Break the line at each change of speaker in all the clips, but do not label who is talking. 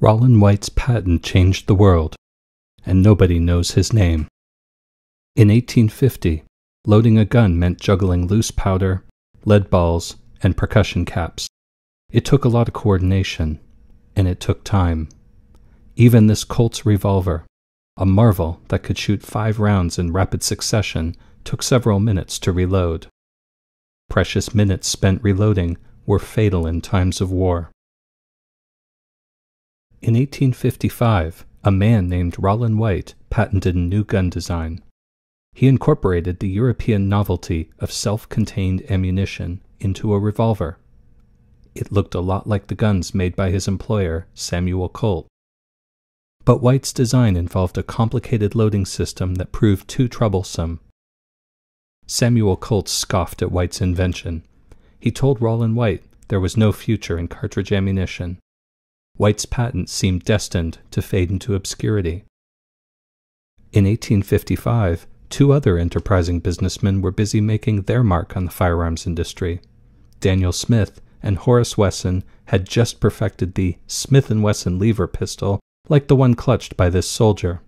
Rollin White's patent changed the world, and nobody knows his name. In 1850, loading a gun meant juggling loose powder, lead balls, and percussion caps. It took a lot of coordination, and it took time. Even this Colt's revolver, a marvel that could shoot five rounds in rapid succession, took several minutes to reload. Precious minutes spent reloading were fatal in times of war. In 1855, a man named Rollin White patented a new gun design. He incorporated the European novelty of self contained ammunition into a revolver. It looked a lot like the guns made by his employer, Samuel Colt. But White's design involved a complicated loading system that proved too troublesome. Samuel Colt scoffed at White's invention. He told Rollin White there was no future in cartridge ammunition. White's patent seemed destined to fade into obscurity. In 1855, two other enterprising businessmen were busy making their mark on the firearms industry. Daniel Smith and Horace Wesson had just perfected the Smith & Wesson lever pistol like the one clutched by this soldier.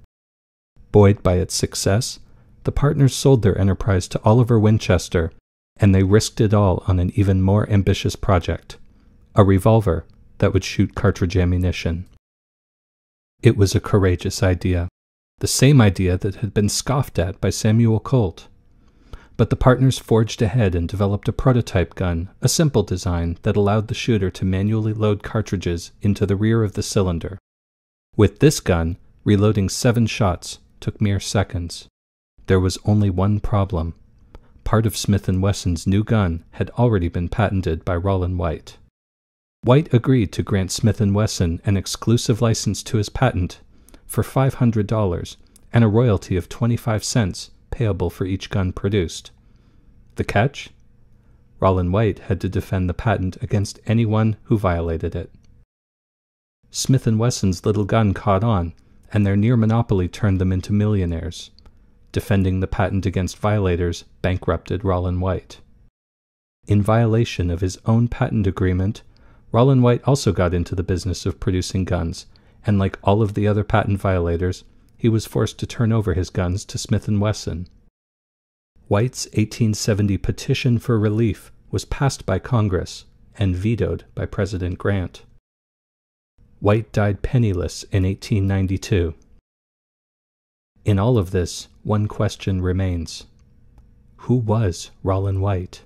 Buoyed by its success, the partners sold their enterprise to Oliver Winchester, and they risked it all on an even more ambitious project a revolver that would shoot cartridge ammunition. It was a courageous idea, the same idea that had been scoffed at by Samuel Colt. But the partners forged ahead and developed a prototype gun, a simple design that allowed the shooter to manually load cartridges into the rear of the cylinder. With this gun, reloading seven shots took mere seconds. There was only one problem. Part of Smith & Wesson's new gun had already been patented by Rollin White. White agreed to grant Smith & Wesson an exclusive license to his patent for $500 and a royalty of 25 cents payable for each gun produced. The catch? Rollin White had to defend the patent against anyone who violated it. Smith & Wesson's little gun caught on, and their near monopoly turned them into millionaires defending the patent against violators, bankrupted Rollin White. In violation of his own patent agreement, Rollin White also got into the business of producing guns, and like all of the other patent violators, he was forced to turn over his guns to Smith & Wesson. White's 1870 petition for relief was passed by Congress and vetoed by President Grant. White died penniless in 1892. In all of this, one question remains Who was Rollin White?